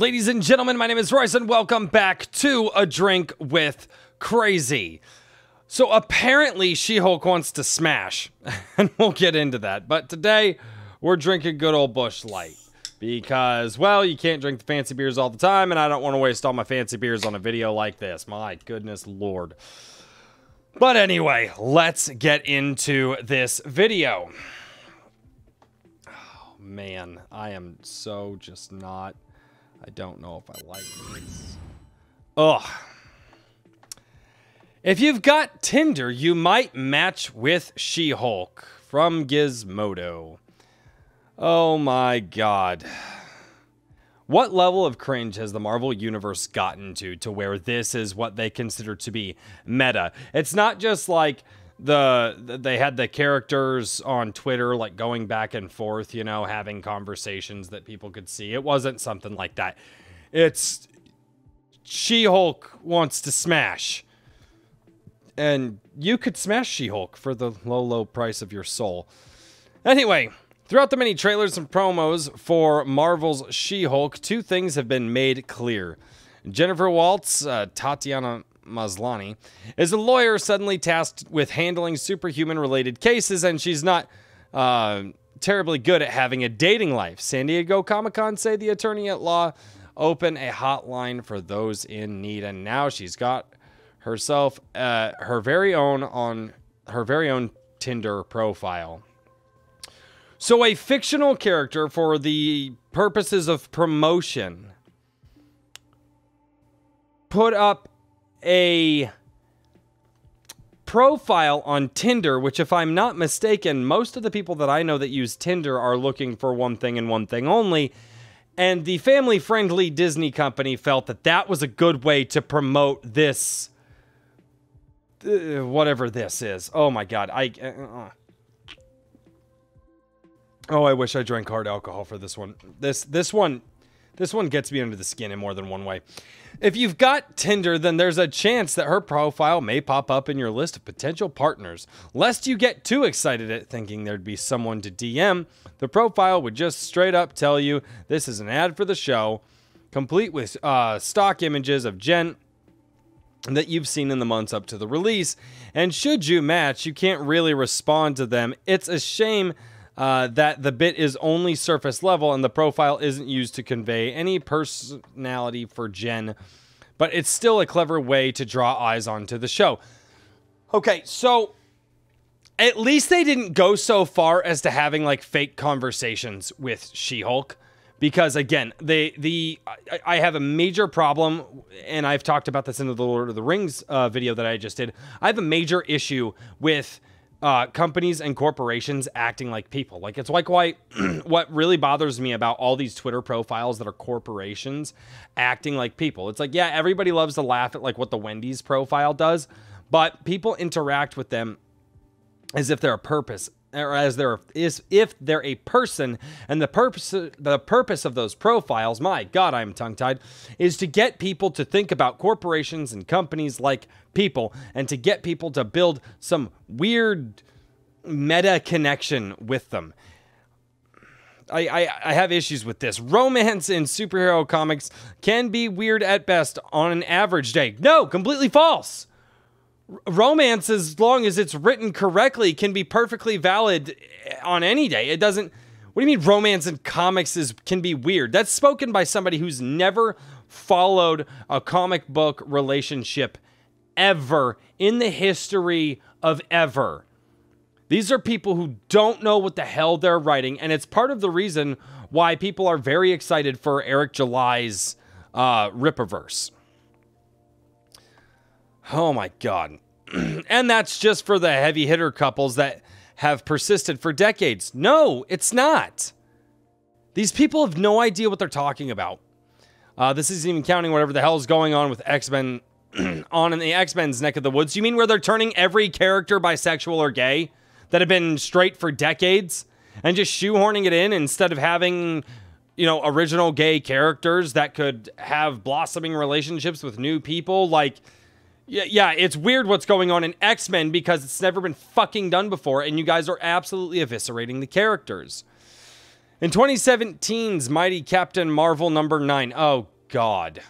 Ladies and gentlemen, my name is Royce, and welcome back to A Drink with Crazy. So apparently, She Hulk wants to smash, and we'll get into that. But today, we're drinking good old Busch Light because, well, you can't drink the fancy beers all the time, and I don't want to waste all my fancy beers on a video like this. My goodness lord. But anyway, let's get into this video. Oh, man, I am so just not. I don't know if I like this. Ugh. If you've got Tinder, you might match with She Hulk from Gizmodo. Oh my god. What level of cringe has the Marvel Universe gotten to to where this is what they consider to be meta? It's not just like the they had the characters on Twitter like going back and forth, you know, having conversations that people could see. It wasn't something like that. It's She-Hulk wants to smash. And you could smash She-Hulk for the low low price of your soul. Anyway, Throughout the many trailers and promos for Marvel's She Hulk, two things have been made clear. Jennifer Waltz, uh, Tatiana Maslany, is a lawyer suddenly tasked with handling superhuman related cases, and she's not uh, terribly good at having a dating life. San Diego Comic Con say the attorney at law open a hotline for those in need, and now she's got herself uh, her very own on her very own Tinder profile. So, a fictional character for the purposes of promotion put up a profile on Tinder, which, if I'm not mistaken, most of the people that I know that use Tinder are looking for one thing and one thing only. And the family friendly Disney company felt that that was a good way to promote this. Uh, whatever this is. Oh my God. I. Uh, Oh, I wish I drank hard alcohol for this one. This this one this one gets me under the skin in more than one way. If you've got Tinder, then there's a chance that her profile may pop up in your list of potential partners. Lest you get too excited at thinking there'd be someone to DM, the profile would just straight up tell you this is an ad for the show, complete with uh, stock images of Jen that you've seen in the months up to the release. And should you match, you can't really respond to them. It's a shame uh, that the bit is only surface level and the profile isn't used to convey any personality for Jen, but it's still a clever way to draw eyes onto the show. Okay, so at least they didn't go so far as to having like fake conversations with She-Hulk because again, they the I, have a major problem, and I've talked about this in the Lord of the Rings uh, video that I just did. I have a major issue with uh, companies and corporations acting like people. Like it's like why what really bothers me about all these Twitter profiles that are corporations acting like people. It's like yeah, everybody loves to laugh at like what the Wendy's profile does, but people interact with them as if they're a purpose or as there is if they're a person and the purpose the purpose of those profiles my god i'm tongue tied is to get people to think about corporations and companies like people and to get people to build some weird meta connection with them I, I, I have issues with this. Romance in superhero comics can be weird at best on an average day. No, completely false romance as long as it's written correctly can be perfectly valid on any day. It doesn't what do you mean romance in comics is can be weird? That's spoken by somebody who's never followed a comic book relationship ever in the history of ever. These are people who don't know what the hell they're writing and it's part of the reason why people are very excited for eric july's uh, rippaverse Oh my God. and that's just for the heavy hitter couples that have persisted for decades. No, it's not. These people have no idea what they're talking about. Uh, this isn't even counting whatever the hell is going on with X Men on in the X Men's neck of the woods. You mean where they're turning every character bisexual or gay that have been straight for decades and just shoehorning it in instead of having, you know, original gay characters that could have blossoming relationships with new people? Like, yeah, yeah, it's weird what's going on in X Men because it's never been fucking done before, and you guys are absolutely eviscerating the characters. In 2017's Mighty Captain Marvel number 9. Oh god.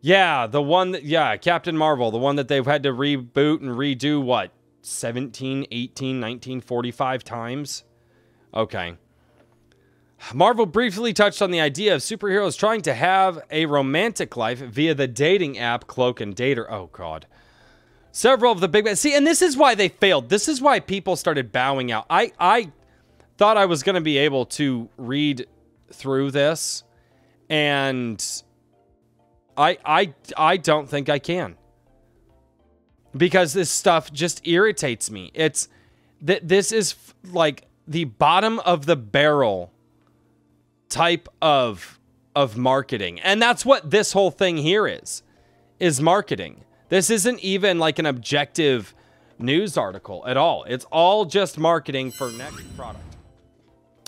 Yeah, the one that yeah, Captain Marvel, the one that they've had to reboot and redo what? 17, 18, 19, 45 times. Okay. Marvel briefly touched on the idea of superheroes trying to have a romantic life via the dating app Cloak and Dater. Oh god. Several of the big see, and this is why they failed. This is why people started bowing out. I I thought I was going to be able to read through this, and I I I don't think I can because this stuff just irritates me. It's that this is like the bottom of the barrel type of of marketing. And that's what this whole thing here is. Is marketing. This isn't even like an objective news article at all. It's all just marketing for next product.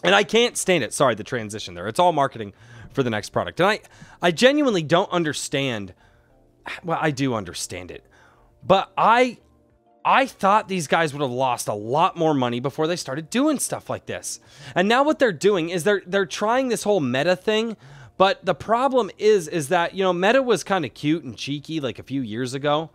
And I can't stand it. Sorry, the transition there. It's all marketing for the next product. And I I genuinely don't understand well, I do understand it. But I I thought these guys would have lost a lot more money before they started doing stuff like this. And now what they're doing is they're they're trying this whole meta thing, but the problem is is that, you know, meta was kind of cute and cheeky like a few years ago.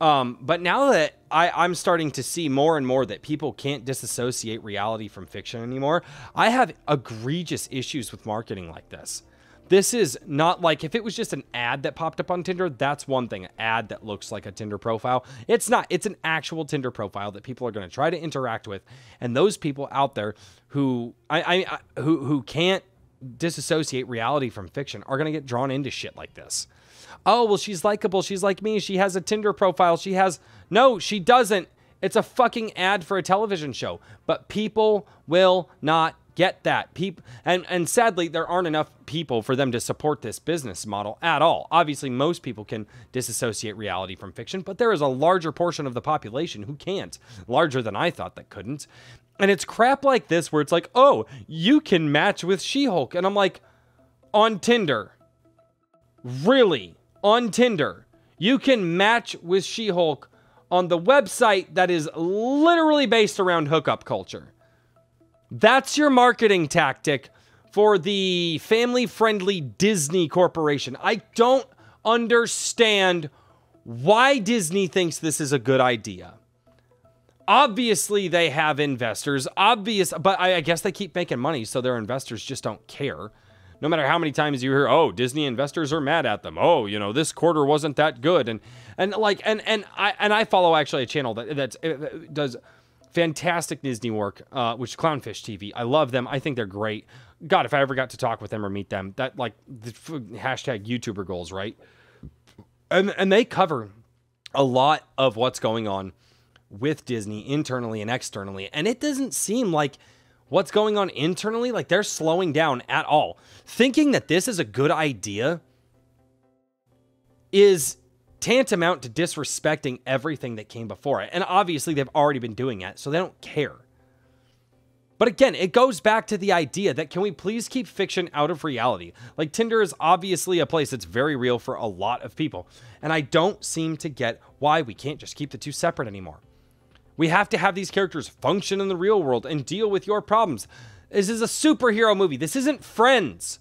Um, but now that I, I'm starting to see more and more that people can't disassociate reality from fiction anymore, I have egregious issues with marketing like this. This is not like if it was just an ad that popped up on Tinder, that's one thing. An ad that looks like a Tinder profile. It's not. It's an actual Tinder profile that people are going to try to interact with, and those people out there who I, I, who who can't disassociate reality from fiction are going to get drawn into shit like this. Oh, well, she's likable. She's like me. She has a Tinder profile. She has. No, she doesn't. It's a fucking ad for a television show. But people will not get that. People and and sadly there aren't enough people for them to support this business model at all. Obviously most people can disassociate reality from fiction, but there is a larger portion of the population who can't. Larger than I thought that couldn't. And it's crap like this where it's like, "Oh, you can match with She-Hulk." And I'm like, "On Tinder." Really? On Tinder. You can match with She-Hulk on the website that is literally based around hookup culture. That's your marketing tactic for the family friendly Disney Corporation. I don't understand why Disney thinks this is a good idea. Obviously, they have investors. Obvious, but I, I, guess they keep making money, so their investors just don't care. No matter how many times you hear, "Oh, Disney investors are mad at them." Oh, you know, this quarter wasn't that good, and and like and and I and I follow actually a channel that that's it does fantastic Disney work, uh, which Clownfish TV. I love them. I think they're great. God, if I ever got to talk with them or meet them, that like the hashtag YouTuber goals, right? And and they cover a lot of what's going on with Disney internally and externally, and it doesn't seem like what's going on internally like they're slowing down at all. Thinking that this is a good idea is tantamount to disrespecting everything that came before it. And obviously, they've already been doing it, so they don't care. But again, it goes back to the idea that can we please keep fiction out of reality? Like Tinder is obviously a place that's very real for a lot of people. And I don't seem to get why we can't just keep the two separate anymore. We have to have these characters function in the real world and deal with your problems. This is a superhero movie. This isn't Friends.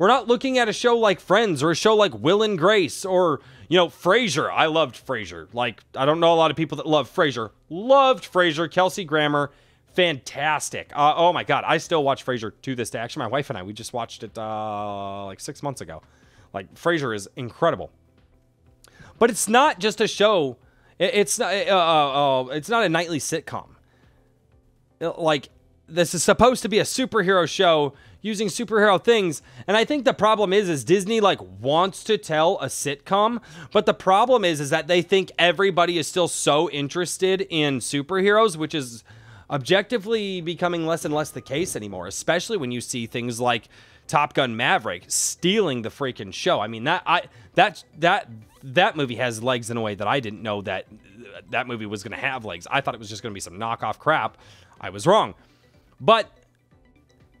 We're not looking at a show like Friends or a show like Will and Grace or you know, Frasier. I loved Frasier. Like, I don't know a lot of people that love Frasier. Loved Frasier. Kelsey Grammer, fantastic. Uh, oh my God, I still watch Frasier to this day. Actually, my wife and I, we just watched it uh, like six months ago. Like, Frasier is incredible. But it's not just a show. it's. Uh, uh, uh, it's not a nightly sitcom. Like, this is supposed to be a superhero show using superhero things. And I think the problem is is Disney like wants to tell a sitcom, but the problem is is that they think everybody is still so interested in superheroes, which is objectively becoming less and less the case anymore, especially when you see things like Top Gun Maverick stealing the freaking show. I mean that I that that that movie has legs in a way that I didn't know that that movie was going to have legs. I thought it was just going to be some knockoff crap. I was wrong. But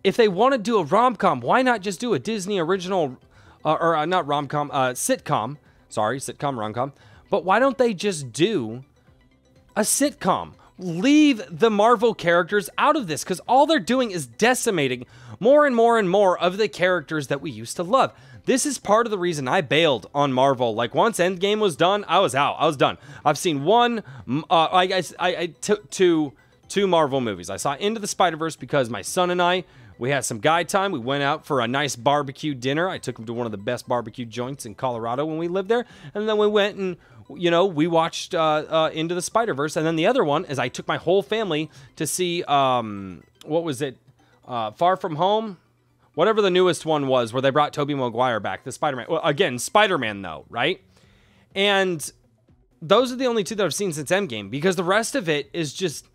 if they want to do a rom com, why not just do a Disney original, uh, or uh, not rom com, uh, sitcom? Sorry, sitcom, rom com. But why don't they just do a sitcom? leave the Marvel characters out of this because all they're doing is decimating more and more and more of the characters that we used to love. This is part of the reason I bailed on Marvel. Like once Endgame was done, I was out. I was done. I've seen one, uh, I I, I took two, two Marvel movies. I saw Into the Spider Verse because my son and I we had some guy time. We went out for a nice barbecue dinner. I took him to one of the best barbecue joints in Colorado when we lived there. And then we went and, you know, we watched uh, uh, Into the Spider Verse. And then the other one is I took my whole family to see, um, what was it? Uh, Far From Home? Whatever the newest one was where they brought Tobey Maguire back, the Spider Man. Well, again, Spider Man, though, right? And those are the only two that I've seen since Endgame because the rest of it is just.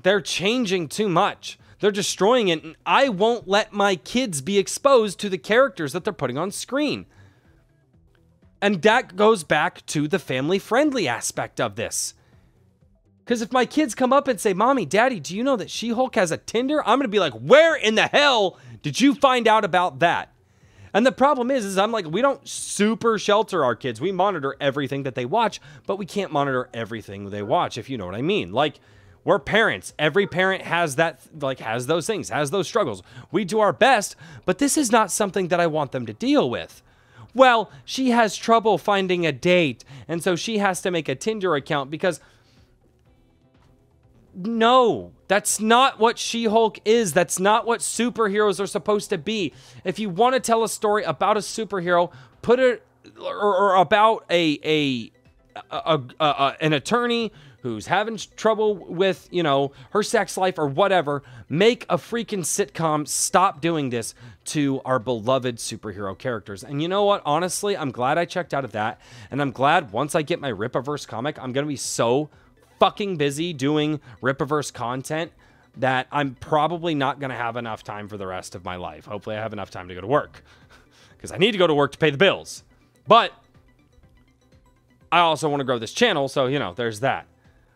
They're changing too much. They're destroying it, and I won't let my kids be exposed to the characters that they're putting on screen. And that goes back to the family friendly aspect of this. Because if my kids come up and say, Mommy, Daddy, do you know that She Hulk has a Tinder? I'm going to be like, Where in the hell did you find out about that? And the problem is, is I'm like, we don't super shelter our kids. We monitor everything that they watch, but we can't monitor everything they watch, if you know what I mean. Like, we're parents. Every parent has that, like, has those things, has those struggles. We do our best, but this is not something that I want them to deal with. Well, she has trouble finding a date, and so she has to make a Tinder account because. No, that's not what She Hulk is. That's not what superheroes are supposed to be. If you want to tell a story about a superhero, put it or, or about a a, a, a, a an attorney who's having trouble with, you know, her sex life or whatever, make a freaking sitcom. Stop doing this to our beloved superhero characters. And you know what? Honestly, I'm glad I checked out of that. And I'm glad once I get my Rippaverse comic, I'm going to be so fucking busy doing Rippaverse content that I'm probably not going to have enough time for the rest of my life. Hopefully, I have enough time to go to work because I need to go to work to pay the bills. But I also want to grow this channel, so you know, there's that.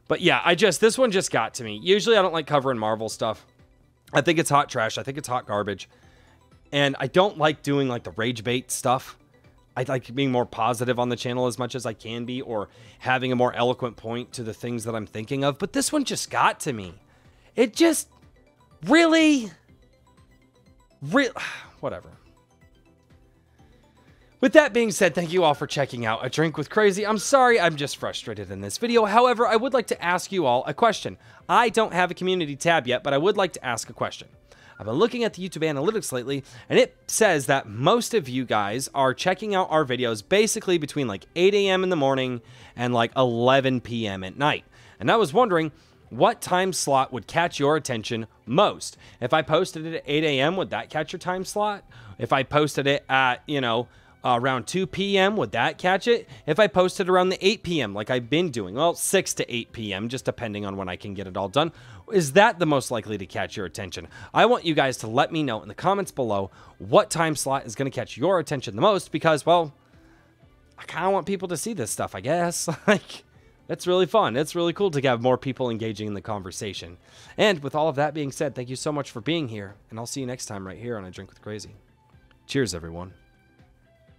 But yeah, I just, this one just got to me. Usually I don't like covering Marvel stuff. I think it's hot trash. I think it's hot garbage. And I don't like doing like the rage bait stuff. I like being more positive on the channel as much as I can be or having a more eloquent point to the things that I'm thinking of. But this one just got to me. It just really, real, whatever. With that being said, thank you all for checking out A Drink with Crazy. I'm sorry I'm just frustrated in this video. However, I would like to ask you all a question. I don't have a community tab yet, but I would like to ask a question. I've been looking at the YouTube analytics lately, and it says that most of you guys are checking out our videos basically between like 8 a.m. in the morning and like 11 p.m. at night. And I was wondering, what time slot would catch your attention most? If I posted it at 8 a.m., would that catch your time slot? If I posted it at, you know, uh, around 2 p.m. Would that catch it? If I posted around the 8 p.m. like I've been doing, well, 6 to 8 p.m., just depending on when I can get it all done, is that the most likely to catch your attention? I want you guys to let me know in the comments below what time slot is going to catch your attention the most because, well, I kind of want people to see this stuff, I guess. like, it's really fun. It's really cool to have more people engaging in the conversation. And with all of that being said, thank you so much for being here, and I'll see you next time right here on A Drink with Crazy. Cheers, everyone.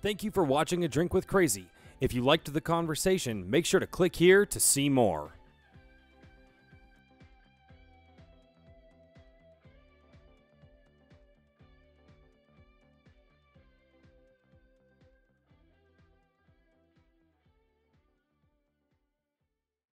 Thank you for watching A Drink with Crazy. If you liked the conversation, make sure to click here to see more.